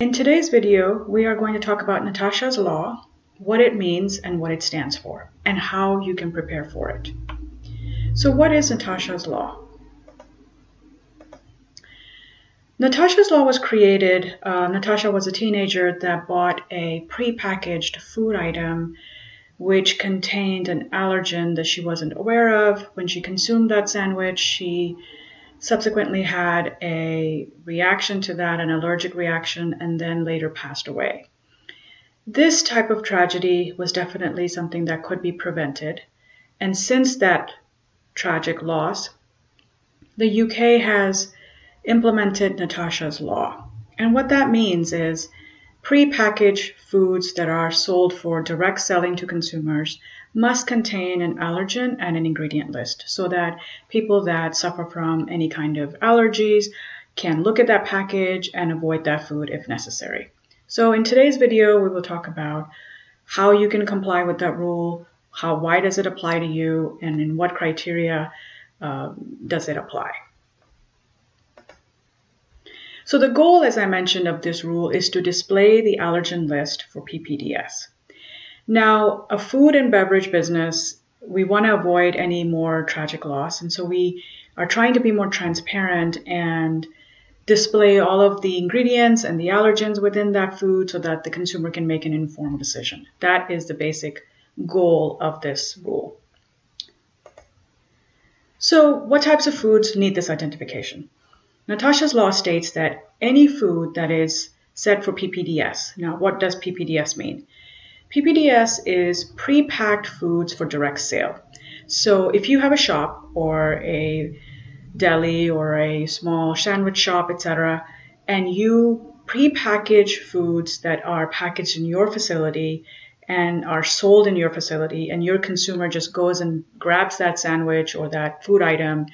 In today's video, we are going to talk about Natasha's Law, what it means and what it stands for, and how you can prepare for it. So what is Natasha's Law? Natasha's Law was created, uh, Natasha was a teenager that bought a pre-packaged food item which contained an allergen that she wasn't aware of. When she consumed that sandwich, she subsequently had a reaction to that, an allergic reaction, and then later passed away. This type of tragedy was definitely something that could be prevented. And since that tragic loss, the UK has implemented Natasha's Law. And what that means is Pre-packaged foods that are sold for direct selling to consumers must contain an allergen and an ingredient list so that people that suffer from any kind of allergies can look at that package and avoid that food if necessary. So in today's video, we will talk about how you can comply with that rule, how why does it apply to you, and in what criteria uh, does it apply. So the goal, as I mentioned, of this rule is to display the allergen list for PPDS. Now, a food and beverage business, we want to avoid any more tragic loss, and so we are trying to be more transparent and display all of the ingredients and the allergens within that food so that the consumer can make an informed decision. That is the basic goal of this rule. So what types of foods need this identification? Natasha's law states that any food that is set for PPDS. Now, what does PPDS mean? PPDS is pre-packed foods for direct sale. So if you have a shop or a deli or a small sandwich shop, etc., and you pre-package foods that are packaged in your facility and are sold in your facility, and your consumer just goes and grabs that sandwich or that food item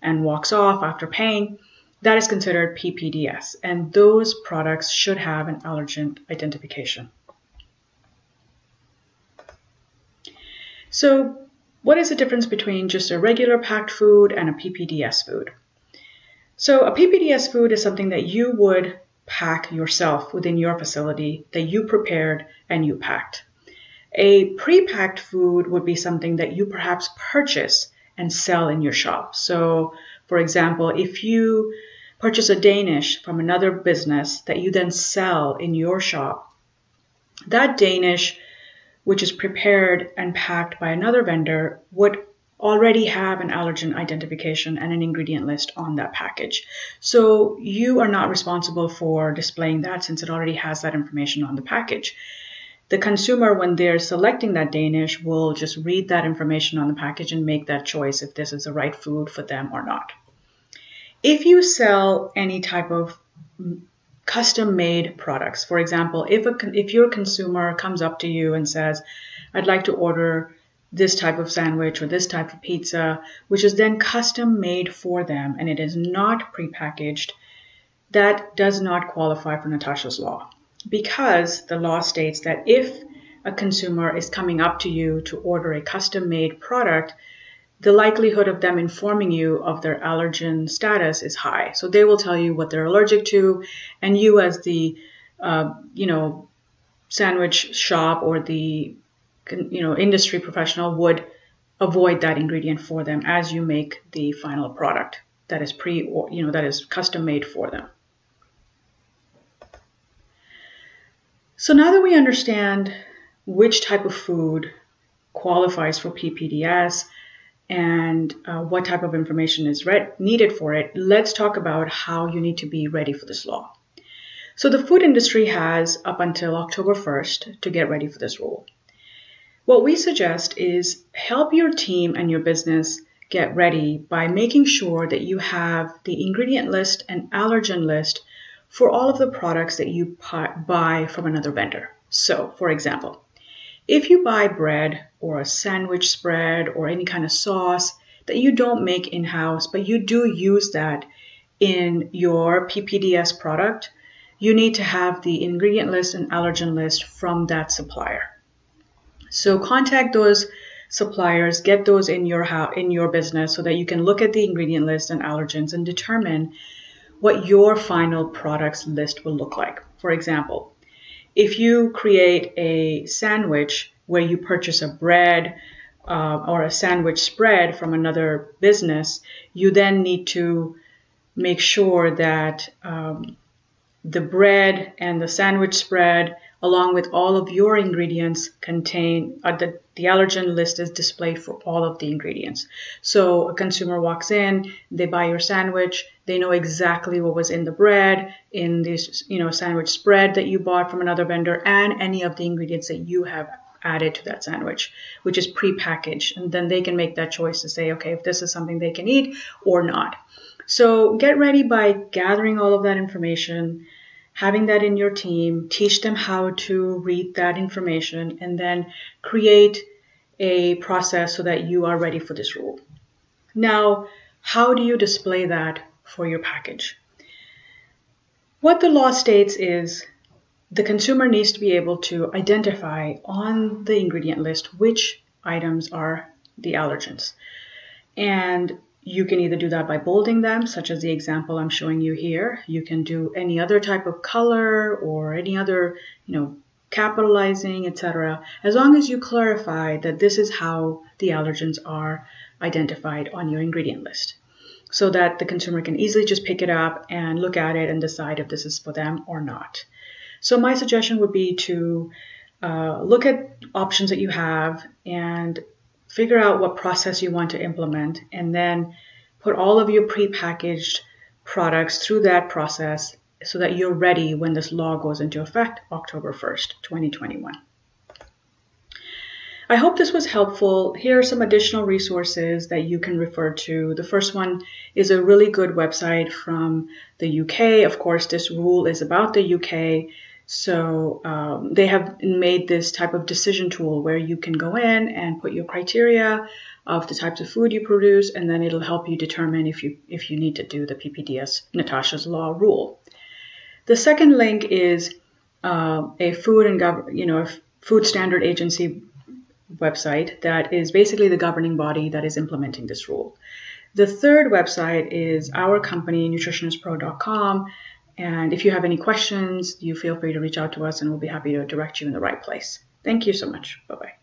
and walks off after paying, that is considered PPDS, and those products should have an allergen identification. So what is the difference between just a regular packed food and a PPDS food? So a PPDS food is something that you would pack yourself within your facility that you prepared and you packed. A pre-packed food would be something that you perhaps purchase and sell in your shop. So for example, if you purchase a Danish from another business that you then sell in your shop, that Danish, which is prepared and packed by another vendor, would already have an allergen identification and an ingredient list on that package. So you are not responsible for displaying that since it already has that information on the package. The consumer, when they're selecting that Danish, will just read that information on the package and make that choice if this is the right food for them or not. If you sell any type of custom made products, for example, if, a, if your consumer comes up to you and says, I'd like to order this type of sandwich or this type of pizza, which is then custom made for them and it is not prepackaged, that does not qualify for Natasha's law. Because the law states that if a consumer is coming up to you to order a custom made product, the likelihood of them informing you of their allergen status is high. So they will tell you what they're allergic to, and you, as the uh, you know sandwich shop or the you know industry professional, would avoid that ingredient for them as you make the final product that is pre or you know that is custom made for them. So now that we understand which type of food qualifies for PPDS and uh, what type of information is needed for it, let's talk about how you need to be ready for this law. So the food industry has up until October 1st to get ready for this rule. What we suggest is help your team and your business get ready by making sure that you have the ingredient list and allergen list for all of the products that you buy from another vendor. So, for example, if you buy bread or a sandwich spread or any kind of sauce that you don't make in-house, but you do use that in your PPDS product, you need to have the ingredient list and allergen list from that supplier. So contact those suppliers, get those in your house, in your business so that you can look at the ingredient list and allergens and determine what your final products list will look like. For example, if you create a sandwich where you purchase a bread uh, or a sandwich spread from another business, you then need to make sure that um, the bread and the sandwich spread, along with all of your ingredients, contain uh, the, the allergen list is displayed for all of the ingredients. So a consumer walks in, they buy your sandwich, they know exactly what was in the bread, in this you know sandwich spread that you bought from another vendor, and any of the ingredients that you have added to that sandwich, which is pre-packaged. And then they can make that choice to say, okay, if this is something they can eat or not. So get ready by gathering all of that information, having that in your team, teach them how to read that information, and then create a process so that you are ready for this rule. Now, how do you display that for your package? What the law states is the consumer needs to be able to identify on the ingredient list which items are the allergens. And you can either do that by bolding them, such as the example I'm showing you here. You can do any other type of color or any other, you know, capitalizing, etc. As long as you clarify that this is how the allergens are identified on your ingredient list so that the consumer can easily just pick it up and look at it and decide if this is for them or not. So my suggestion would be to uh, look at options that you have and figure out what process you want to implement, and then put all of your prepackaged products through that process so that you're ready when this law goes into effect October 1st, 2021. I hope this was helpful. Here are some additional resources that you can refer to. The first one is a really good website from the UK. Of course, this rule is about the UK. So um, they have made this type of decision tool where you can go in and put your criteria of the types of food you produce, and then it'll help you determine if you if you need to do the PPDS Natasha's Law rule. The second link is uh, a food and gov- you know food standard agency website that is basically the governing body that is implementing this rule. The third website is our company, nutritionistpro.com, and if you have any questions, you feel free to reach out to us and we'll be happy to direct you in the right place. Thank you so much. Bye bye.